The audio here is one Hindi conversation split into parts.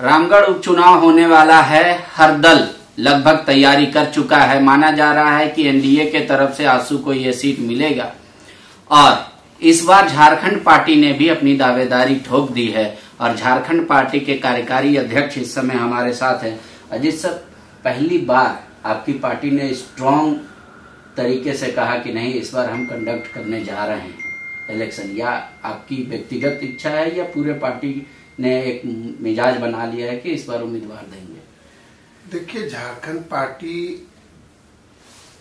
रामगढ़ उपचुनाव होने वाला है, हर दल लगभग तैयारी कर चुका है। माना जा रहा है कि एनडीए के तरफ़ से आँसू को यह सीट मिलेगा। और इस बार झारखंड पार्टी ने भी अपनी दावेदारी ठोक दी है। और झारखंड पार्टी के कार्यकारी अध्यक्ष इस समय हमारे साथ हैं। अजीत सर, पहली बार आपकी पार्टी ने स्ट्रॉन्ग तरीके से कहा कि नहीं, इस बार हम कंडक्ट करने जा रहे हैं। इलेक्शन या आपकी व्यक्तिगत इच्छा है या पूरे पार्टी ने एक मिजाज बना लिया है कि इस बार उम्मीदवार देंगे। देखिए, झारखंड पार्टी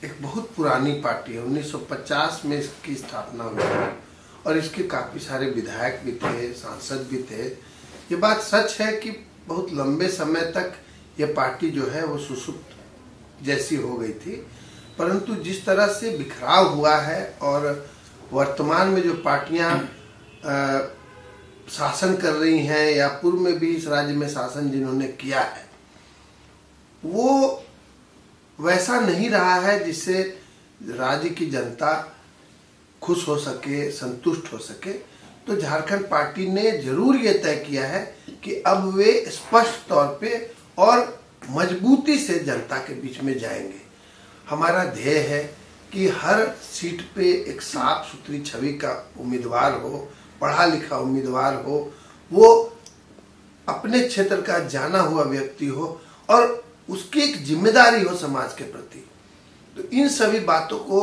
एक बहुत पुरानी पार्टी है। 1950 में इसकी स्थापना हुई है और इसके काफ़ी सारे विधायक भी थे, सांसद भी थे। ये बात सच है कि बहुत लंबे समय तक ये पार्टी जो है वो सुसुप्त जैसी हो गई थी। परंतु जिस तरह से बिखराव हुआ है और वर्तमान में जो पार्टियाँ शासन कर रही हैं या पूर्व में भी इस राज्य में शासन जिन्होंने किया है, वो वैसा नहीं रहा है जिससे राज्य की जनता खुश हो सके, संतुष्ट हो सके। तो झारखंड पार्टी ने ज़रूर ये तय किया है कि अब वे स्पष्ट तौर पे और मजबूती से जनता के बीच में जाएँगे। हमारा ध्येय है कि हर सीट पे एक साफ़ सुथरी छवि का उम्मीदवार हो पढ़ा लिखा उम्मीदवार हो, वो अपने क्षेत्र का जाना हुआ व्यक्ति हो और उसकी एक ज़िम्मेदारी हो समाज के प्रति। तो इन सभी बातों को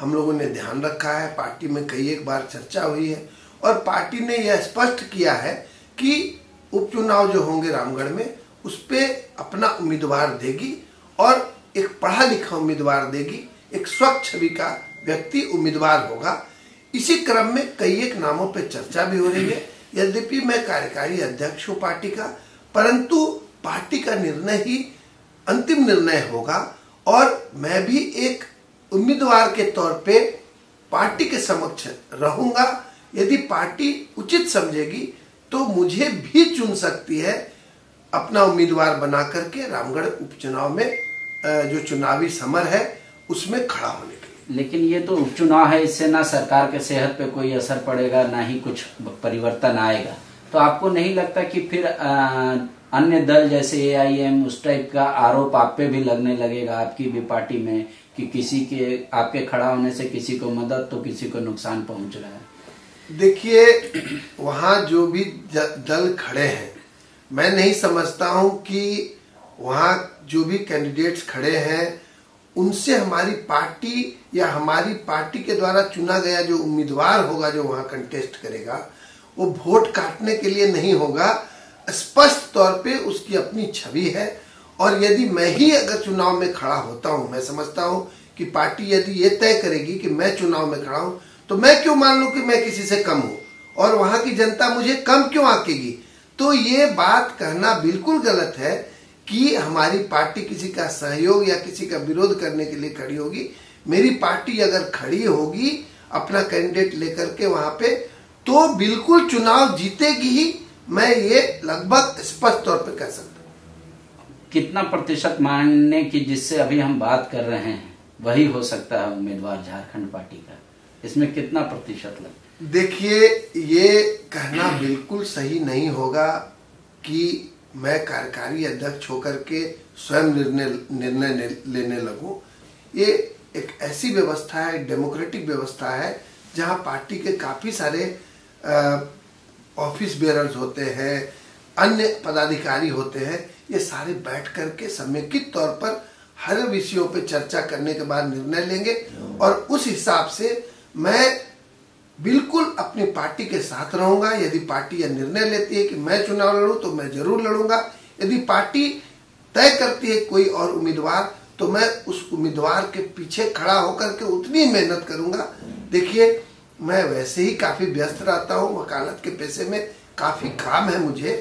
हम लोगों ने ध्यान रखा है। पार्टी में कई एक बार चर्चा हुई है और पार्टी ने यह स्पष्ट किया है कि उपचुनाव जो होंगे रामगढ़ में, उस पर अपना उम्मीदवार देगी और एक पढ़ा लिखा उम्मीदवार देगी, एक स्वच्छ छवि का व्यक्ति उम्मीदवार होगा। इसी क्रम में कई एक नामों पर चर्चा भी हो रही है। यद्यपि मैं कार्यकारी अध्यक्ष हूँ पार्टी का, परंतु पार्टी का निर्णय ही अंतिम निर्णय होगा और मैं भी एक उम्मीदवार के तौर पे पार्टी के समक्ष रहूँगा। यदि पार्टी उचित समझेगी तो मुझे भी चुन सकती है अपना उम्मीदवार बना करके रामगढ़ उपचुनाव में जो चुनावी समर है, उसमें खड़ा होने के लेकिन ये तो उपचुनाव है इससे ना सरकार के सेहत पे कोई असर पड़ेगा ना ही कुछ परिवर्तन आएगा। तो आपको नहीं लगता कि फिर आ, अन्य दल जैसे एआईएम उस टाइप का आरोप आप पे भी लगने लगेगा आपकी भी पार्टी में कि किसी के आपके खड़ा होने से किसी को मदद तो किसी को नुकसान पहुँच रहा है? देखिए वहाँ जो भी दल खड़े हैं मैं नहीं समझता हूँ कि वहाँ जो भी कैंडिडेट्स खड़े हैं उनसे हमारी पार्टी या हमारी पार्टी के द्वारा चुना गया जो उम्मीदवार होगा जो वहाँ कंटेस्ट करेगा, वो वोट काटने के लिए नहीं होगा। स्पष्ट तौर पे उसकी अपनी छवि है। और यदि मैं ही अगर चुनाव में खड़ा होता हूँ, मैं समझता हूँ कि पार्टी यदि ये तय करेगी कि मैं चुनाव में खड़ा हूँ तो मैं क्यों मान लू कि मैं किसी से कम हूँ? और वहाँ की जनता मुझे कम क्यों आकेगी? तो ये बात कहना बिल्कुल गलत है कि हमारी पार्टी किसी का सहयोग या किसी का विरोध करने के लिए खड़ी होगी। मेरी पार्टी अगर खड़ी होगी अपना कैंडिडेट लेकर के वहाँ पे तो बिल्कुल चुनाव जीतेगी ही। मैं ये लगभग स्पष्ट तौर पे कह सकता हूँ। कितना प्रतिशत मानने की जिससे अभी हम बात कर रहे हैं वही हो सकता है उम्मीदवार झारखंड पार्टी का। इसमें कितना प्रतिशत लग? देखिए ये कहना बिल्कुल सही नहीं होगा कि मैं कार्यकारी अध्यक्ष होकर के स्वयं निर्णय निर्णय लेने लगूं। ये एक ऐसी व्यवस्था है, डेमोक्रेटिक व्यवस्था है, जहाँ पार्टी के काफ़ी सारे ऑफ़िस बेयरर्स होते हैं, अन्य पदाधिकारी होते हैं, ये सारे बैठ करके समेकित तौर पर हर विषयों पे चर्चा करने के बाद निर्णय लेंगे। और उस हिसाब से मैं बिल्कुल अपनी पार्टी के साथ रहूँगा। यदि पार्टी यह निर्णय लेती है कि मैं चुनाव लड़ू तो मैं ज़रूर लड़ूँगा। यदि पार्टी तय करती है कोई और उम्मीदवार तो मैं उस उम्मीदवार के पीछे खड़ा होकर के उतनी मेहनत करूँगा। देखिए, मैं वैसे ही काफ़ी व्यस्त रहता हूँ, वकालत के पैसे में काफ़ी काम है मुझे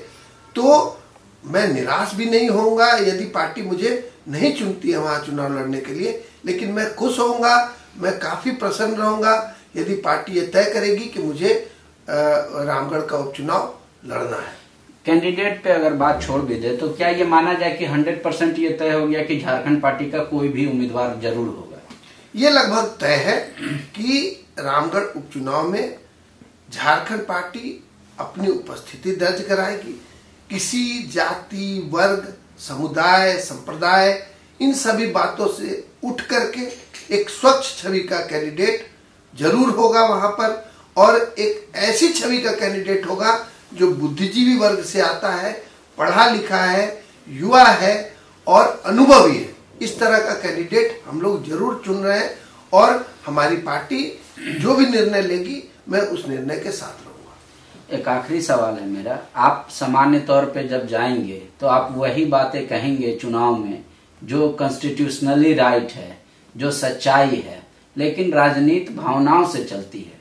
तो मैं निराश भी नहीं होऊँगा। यदि पार्टी मुझे नहीं चुनती है वहाँ चुनाव लड़ने के लिए, लेकिन मैं खुश होऊँगा, मैं काफ़ी प्रसन्न रहूँगा। यदि पार्टी ये तय करेगी कि मुझे रामगढ़ का उपचुनाव लड़ना है। कैंडिडेट पे अगर बात छोड़ भी दे तो क्या ये माना जाए कि 100 परसेंट ये तय हो गया कि झारखंड पार्टी का कोई भी उम्मीदवार ज़रूर होगा? ये लगभग तय है कि रामगढ़ उपचुनाव में झारखंड पार्टी अपनी उपस्थिति दर्ज कराएगी। किसी जाति वर्ग समुदाय संप्रदाय इन सभी बातों से उठ करके एक स्वच्छ छवि का कैंडिडेट ज़रूर होगा वहाँ पर, और एक ऐसी छवि का कैंडिडेट होगा जो बुद्धिजीवी वर्ग से आता है, पढ़ा लिखा है, युवा है और अनुभवी है। इस तरह का कैंडिडेट हम लोग ज़रूर चुन रहे हैं और हमारी पार्टी जो भी निर्णय लेगी, मैं उस निर्णय के साथ रहूँगा। एक आखिरी सवाल है मेरा। आप सामान्य तौर पे जब जाएँगे तो आप वही बातें कहेंगे चुनाव में, जो कॉन्स्टिट्यूशनली राइट है, जो सच्चाई है। लेकिन राजनीति भावनाओं से चलती है।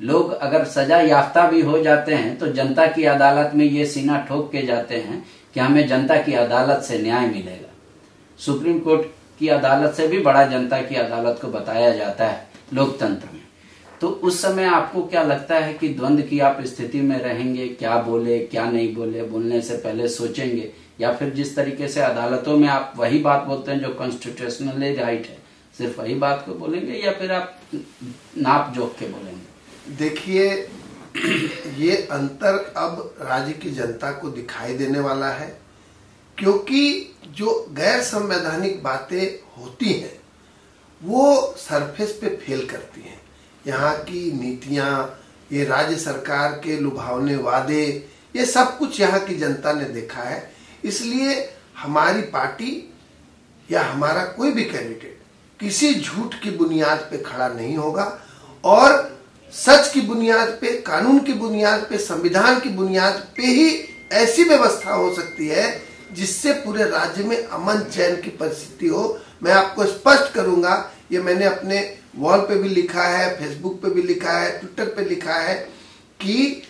लोग अगर सजा याफ्ता भी हो जाते हैं तो जनता की अदालत में ये सीना ठोक के जाते हैं कि हमें जनता की अदालत से न्याय मिलेगा। सुप्रीम कोर्ट की अदालत से भी बड़ा जनता की अदालत को बताया जाता है लोकतंत्र में। तो उस समय आपको क्या लगता है कि द्वंद की आप स्थिति में रहेंगे, क्या बोले, क्या नहीं बोले, बोलने से पहले सोचेंगे? या फिर जिस तरीके से अदालतों में आप वही बात बोलते हैं जो कॉन्स्टिट्यूशनली राइट है? सिर्फ़ वही बात को बोलेंगे या फिर आप नाप जोक के बोलेंगे? देखिए, ये अंतर अब राज्य की जनता को दिखाई देने वाला है, क्योंकि जो गैर संवैधानिक बातें होती हैं, वो सरफेस पे फेल करती हैं। यहाँ की नीतियाँ, ये राज्य सरकार के लुभावने वादे, ये सब कुछ यहाँ की जनता ने देखा है। इसलिए हमारी पार्टी या हमारा कोई भी कैंडिडेट किसी झूठ की बुनियाद पे खड़ा नहीं होगा और सच की बुनियाद पे कानून की बुनियाद पे संविधान की बुनियाद पे ही ऐसी व्यवस्था हो सकती है जिससे पूरे राज्य में अमन चैन की परिस्थिति हो। मैं आपको स्पष्ट करूँगा ये मैंने अपने वॉल पे भी लिखा है फेसबुक पे भी लिखा है ट्विटर पे लिखा है कि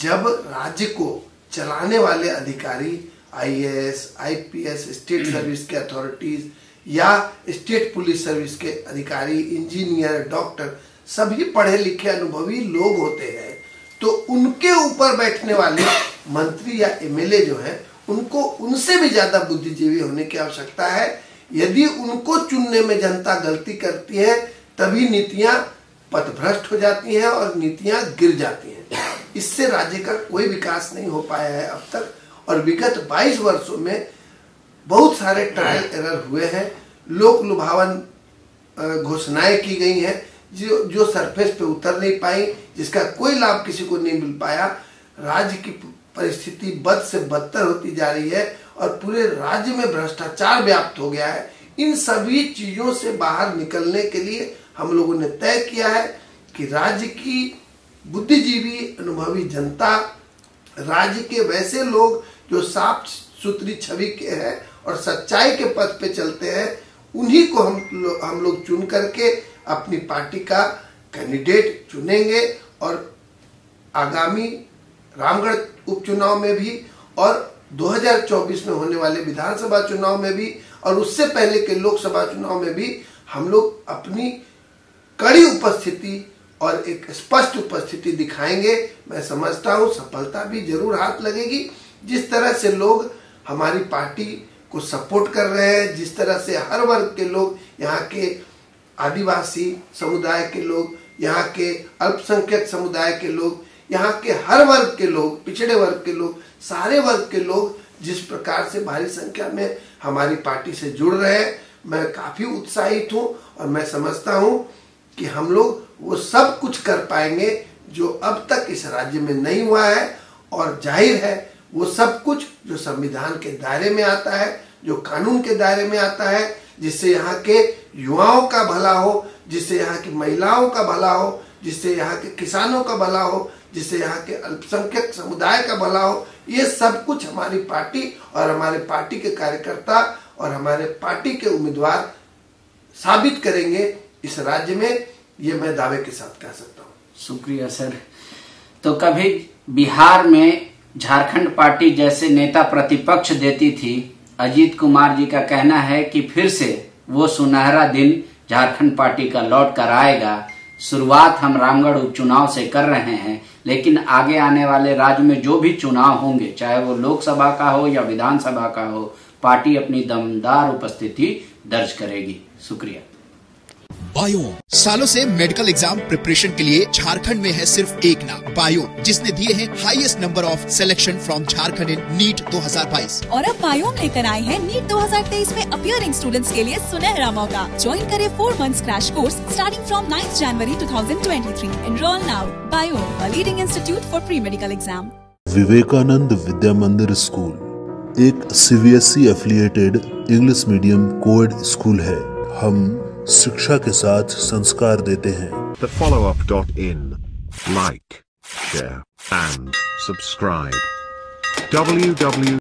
जब राज्य को चलाने वाले अधिकारी आईएएस, आईपीएस, स्टेट सर्विस के अथॉरिटीज या स्टेट पुलिस सर्विस के अधिकारी, इंजीनियर, डॉक्टर, सभी पढ़े लिखे अनुभवी लोग होते हैं तो उनके ऊपर बैठने वाले मंत्री या एमएलए जो है, उनको उनसे भी ज़्यादा बुद्धिजीवी होने की आवश्यकता है। यदि उनको चुनने में जनता गलती करती है, तभी नीतियाँ पथभ्रष्ट हो जाती हैं और नीतियाँ गिर जाती हैं। इससे राज्य का कोई विकास नहीं हो पाया है अब तक, और विगत 22 वर्षों में बहुत सारे ट्रायल एरर हुए हैं। लोक लुभावन घोषणाएँ की गई हैं जो जो सरफेस पे उतर नहीं पाई, जिसका कोई लाभ किसी को नहीं मिल पाया। राज्य की परिस्थिति बद से बदतर होती जा रही है और पूरे राज्य में भ्रष्टाचार व्याप्त हो गया है। इन सभी चीज़ों से बाहर निकलने के लिए हम लोगों ने तय किया है कि राज्य की बुद्धिजीवी, अनुभवी जनता, राज्य के वैसे लोग जो साफ़ सुथरी छवि के हैं और सच्चाई के पथ पे चलते हैं उन्हीं को हम लो, हम लोग चुन करके अपनी पार्टी का कैंडिडेट चुनेंगे और आगामी रामगढ़ उपचुनाव में भी और 2024 में होने वाले विधानसभा चुनाव में भी और उससे पहले के लोकसभा चुनाव में भी हम लोग अपनी कड़ी उपस्थिति और एक स्पष्ट उपस्थिति दिखाएँगे। मैं समझता हूँ सफलता भी ज़रूर हाथ लगेगी। जिस तरह से लोग हमारी पार्टी को सपोर्ट कर रहे हैं, जिस तरह से हर वर्ग के लोग, यहाँ के आदिवासी समुदाय के लोग, यहाँ के अल्पसंख्यक समुदाय के लोग, यहाँ के हर वर्ग के लोग, पिछड़े वर्ग के लोग, सारे वर्ग के लोग जिस प्रकार से भारी संख्या में हमारी पार्टी से जुड़ रहे हैं, मैं काफ़ी उत्साहित हूँ और मैं समझता हूँ कि हम लोग वो सब कुछ कर पाएँगे जो अब तक इस राज्य में नहीं हुआ है और ज़ाहिर है वो सब कुछ जो संविधान के दायरे में आता है जो कानून के दायरे में आता है, जिससे यहाँ के युवाओं का भला हो, जिससे यहाँ की महिलाओं का भला हो, जिससे यहाँ के किसानों का भला हो, जिससे यहाँ के अल्पसंख्यक समुदाय का भला हो, ये सब कुछ हमारी पार्टी और हमारे पार्टी के कार्यकर्ता और हमारे पार्टी के उम्मीदवार साबित करेंगे इस राज्य में, ये मैं दावे के साथ कह सकता हूँ। शुक्रिया, सर। तो कभी बिहार में झारखंड पार्टी जैसे नेता प्रतिपक्ष देती थी अजीत कुमार जी का कहना है कि फिर से वो सुनहरा दिन झारखंड पार्टी का लौट कर आएगा। शुरुआत हम रामगढ़ उपचुनाव से कर रहे हैं, लेकिन आगे आने वाले राज्य में जो भी चुनाव होंगे, चाहे वो लोकसभा का हो या विधानसभा का हो, पार्टी अपनी दमदार उपस्थिति दर्ज करेगी। शुक्रिया। बायोम सालों से मेडिकल एग्ज़ाम प्रिपरेशन के लिए झारखंड में है सिर्फ़ एक नाम बायो जिसने दिए हैं highest number of selection from Jharkhand in NEET 2022 और अब बायो लेकर आए हैं नीट 2023 में अपियरिंग स्टूडेंट्स के लिए सुनहरा मौका ज्वाइन करें four months crash course starting from ninth January 2023 enrol now Biome a leading institute for pre medical exam Vivekananda Vidya Mandir school एक C B S CBSE affiliated English medium coed school है। हम शिक्षा के साथ संस्कार देते हैं The followup.in. Like, share, and subscribe. www